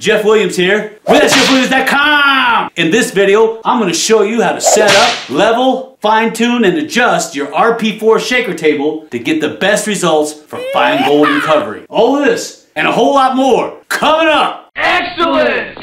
Jeff Williams here with JeffWilliams.com. In this video, I'm going to show you how to set up, level, fine tune, and adjust your RP4 shaker table to get the best results for fine gold recovery. All of this and a whole lot more coming up. Excellent!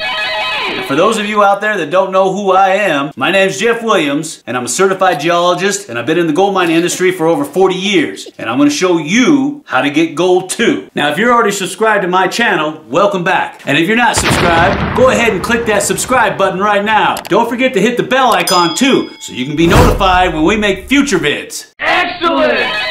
For those of you out there that don't know who I am, my name's Jeff Williams, and I'm a certified geologist, and I've been in the gold mining industry for over 40 years. And I'm going to show you how to get gold too. Now, if you're already subscribed to my channel, welcome back. And if you're not subscribed, go ahead and click that subscribe button right now. Don't forget to hit the bell icon too, so you can be notified when we make future vids. Excellent!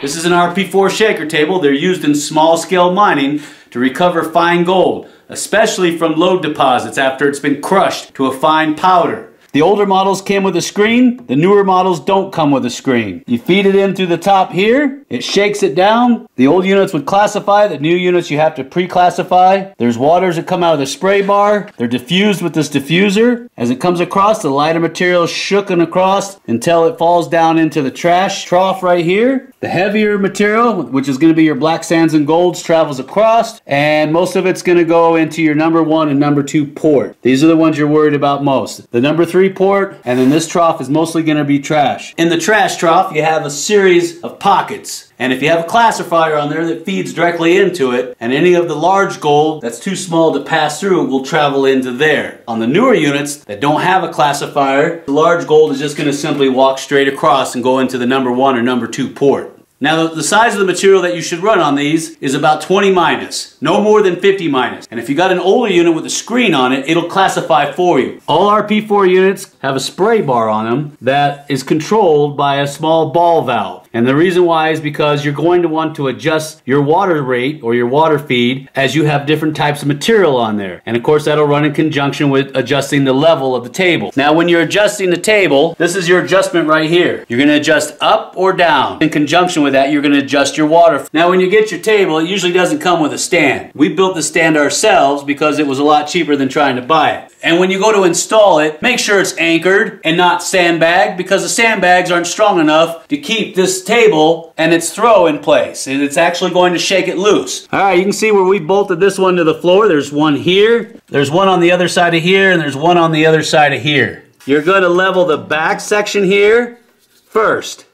This is an RP4 shaker table. They're used in small scale mining to recover fine gold especially from lode deposits after it's been crushed to a fine powder. The older models came with a screen, the newer models don't come with a screen. You feed it in through the top here, it shakes it down. The old units would classify, the new units you have to pre-classify. There's waters that come out of the spray bar. They're diffused with this diffuser. As it comes across, the lighter material is shooken across until it falls down into the trash trough right here. The heavier material, which is going to be your black sands and golds, travels across, and most of it's going to go into your number one and number two port. These are the ones you're worried about most. The number three port, and then this trough is mostly going to be trash. In the trash trough, you have a series of pockets. And if you have a classifier on there that feeds directly into it, and any of the large gold that's too small to pass through will travel into there. On the newer units that don't have a classifier, the large gold is just going to simply walk straight across and go into the number one or number two port. Now the size of the material that you should run on these is about 20 minus, no more than 50 minus. And if you got an older unit with a screen on it, it'll classify for you. All RP4 units have a spray bar on them that is controlled by a small ball valve. And the reason why is because you're going to want to adjust your water rate or your water feed as you have different types of material on there. And of course that'll run in conjunction with adjusting the level of the table. Now when you're adjusting the table, this is your adjustment right here. You're going to adjust up or down. In conjunction with that, you're going to adjust your water. Now when you get your table, it usually doesn't come with a stand. We built the stand ourselves because it was a lot cheaper than trying to buy it. And when you go to install it, make sure it's anchored and not sandbagged because the sandbags aren't strong enough to keep this table and its throw in place. And it's actually going to shake it loose. All right, you can see where we bolted this one to the floor. There's one here, there's one on the other side of here, and there's one on the other side of here. You're going to level the back section here first.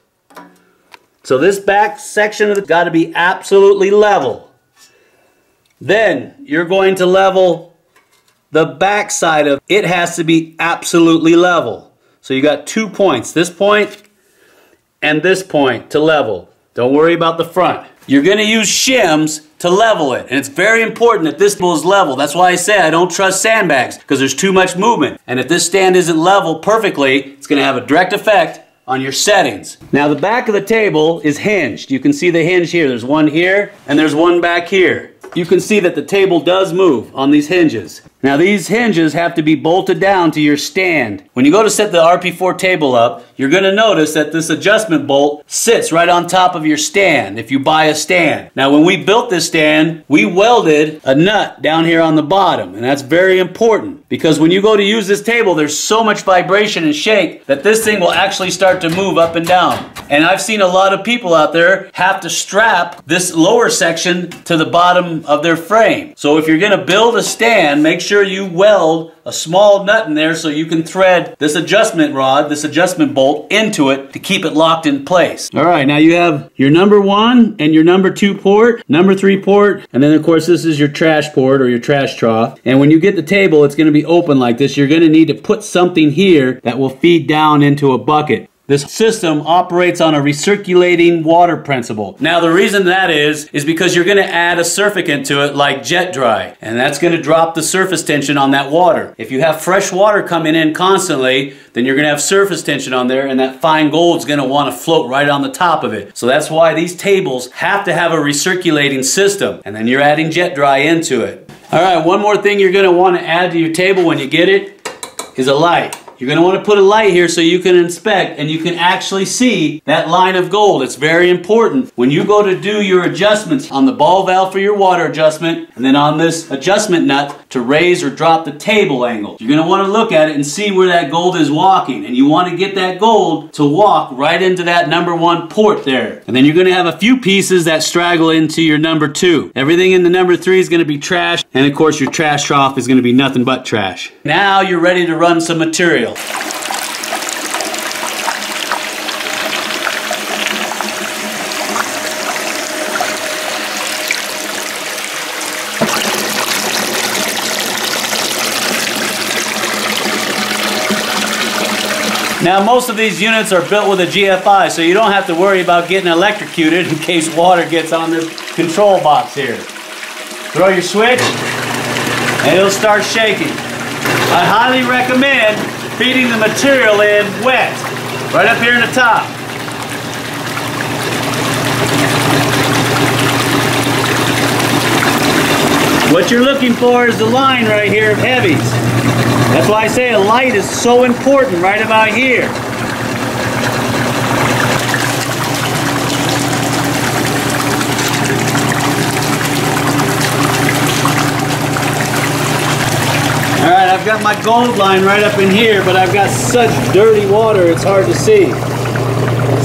So this back section has got to be absolutely level. Then you're going to level the back side of it has to be absolutely level. So you got two points, this point and this point to level. Don't worry about the front. You're going to use shims to level it. And it's very important that this is level. That's why I say I don't trust sandbags because there's too much movement. And if this stand isn't level perfectly, it's going to have a direct effect on your settings. Now the back of the table is hinged. You can see the hinge here. There's one here and there's one back here you can see that the table does move on these hinges. Now these hinges have to be bolted down to your stand. When you go to set the RP4 table up, you're going to notice that this adjustment bolt sits right on top of your stand if you buy a stand. Now when we built this stand, we welded a nut down here on the bottom and that's very important because when you go to use this table, there's so much vibration and shake that this thing will actually start to move up and down. And I've seen a lot of people out there have to strap this lower section to the bottom of their frame. So if you're going to build a stand, make sure you weld a small nut in there so you can thread this adjustment rod, this adjustment bolt into it to keep it locked in place. All right, now you have your number one and your number two port, number three port, and then of course this is your trash port or your trash trough. And when you get the table, it's going to be open like this. You're going to need to put something here that will feed down into a bucket. This system operates on a recirculating water principle. Now the reason that is, is because you're going to add a surfactant to it like jet dry, and that's going to drop the surface tension on that water. If you have fresh water coming in constantly, then you're going to have surface tension on there, and that fine gold is going to want to float right on the top of it. So that's why these tables have to have a recirculating system, and then you're adding jet dry into it. All right, one more thing you're going to want to add to your table when you get it is a light. You're going to want to put a light here so you can inspect and you can actually see that line of gold. It's very important. When you go to do your adjustments on the ball valve for your water adjustment and then on this adjustment nut to raise or drop the table angle, you're going to want to look at it and see where that gold is walking. And you want to get that gold to walk right into that number one port there. And then you're going to have a few pieces that straggle into your number two. Everything in the number three is going to be trash. And of course your trash trough is going to be nothing but trash. Now you're ready to run some material. Now most of these units are built with a GFI, so you don't have to worry about getting electrocuted in case water gets on the control box here. Throw your switch, and it'll start shaking. I highly recommend feeding the material in wet, right up here in the top. What you're looking for is the line right here of heavies. That's why I say a light is so important right about here. All right, I've got my gold line right up in here, but I've got such dirty water it's hard to see.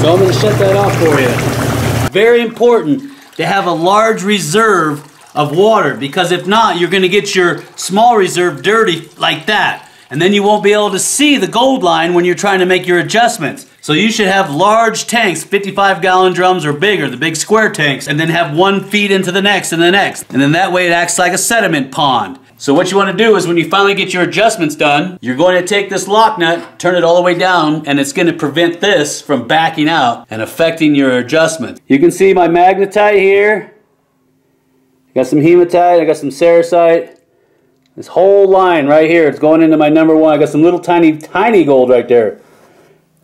So I'm gonna shut that off for you. Very important to have a large reserve of water because if not, you're gonna get your small reserve dirty like that. And then you won't be able to see the gold line when you're trying to make your adjustments. So you should have large tanks, 55 gallon drums or bigger, the big square tanks, and then have one feed into the next and the next. And then that way it acts like a sediment pond. So what you want to do is when you finally get your adjustments done, you're going to take this lock nut, turn it all the way down, and it's going to prevent this from backing out and affecting your adjustment. You can see my magnetite here. I got some hematite, I got some cerussite. This whole line right here, it's going into my number one. I got some little tiny, tiny gold right there.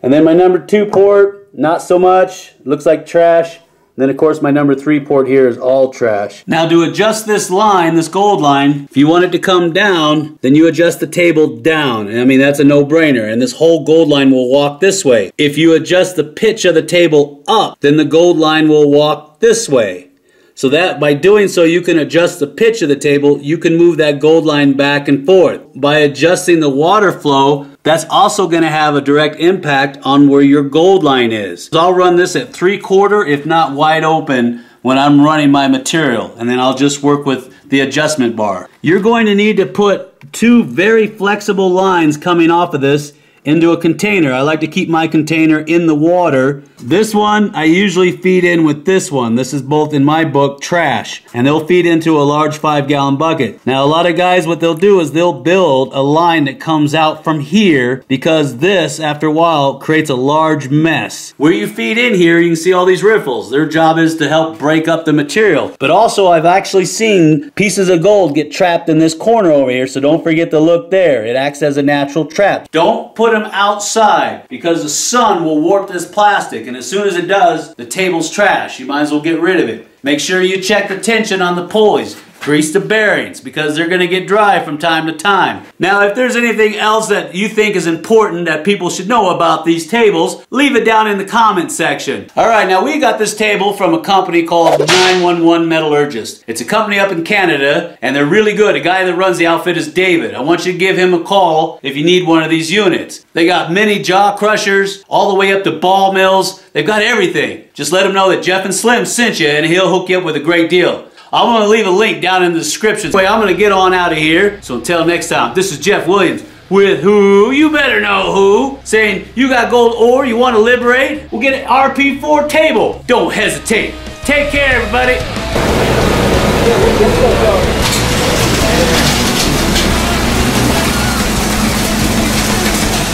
And then my number two port, not so much. Looks like trash. Then of course my number three port here is all trash. Now to adjust this line, this gold line, if you want it to come down, then you adjust the table down. I mean, that's a no-brainer. And this whole gold line will walk this way. If you adjust the pitch of the table up, then the gold line will walk this way. So that by doing so, you can adjust the pitch of the table. You can move that gold line back and forth. By adjusting the water flow, that's also going to have a direct impact on where your gold line is. So I'll run this at three quarter, if not wide open, when I'm running my material. And then I'll just work with the adjustment bar. You're going to need to put two very flexible lines coming off of this into a container. I like to keep my container in the water. This one I usually feed in with this one. This is both in my book trash and they'll feed into a large five gallon bucket. Now a lot of guys what they'll do is they'll build a line that comes out from here because this after a while creates a large mess. Where you feed in here you can see all these riffles. Their job is to help break up the material. But also I've actually seen pieces of gold get trapped in this corner over here so don't forget to look there. It acts as a natural trap. Don't put them outside because the sun will warp this plastic and as soon as it does, the table's trash. You might as well get rid of it. Make sure you check the tension on the pulleys. Grease the bearings because they're going to get dry from time to time. Now, if there's anything else that you think is important that people should know about these tables, leave it down in the comment section. All right, now we got this table from a company called 911 Metallurgist. It's a company up in Canada, and they're really good. A guy that runs the outfit is David. I want you to give him a call if you need one of these units. They got mini jaw crushers, all the way up to ball mills. They've got everything. Just let them know that Jeff and Slim sent you, and he'll hook you up with a great deal. I'm going to leave a link down in the description. Anyway, I'm going to get on out of here. So until next time, this is Jeff Williams with who? You better know who. Saying, you got gold ore, you want to liberate? We'll get an RP4 table. Don't hesitate. Take care, everybody.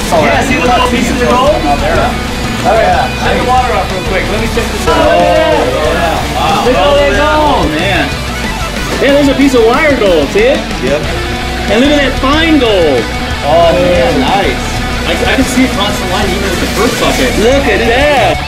Yeah, see the little pieces of gold? Oh yeah. Shut the water off real quick. Let me check this out. Oh, yeah. Wow. Look at all that gold. Oh, man. Yeah, there's a piece of wire gold, see it? Yep. And look at that fine gold. Oh, man, nice. I, I can see it across the line even with the first bucket. Look at that.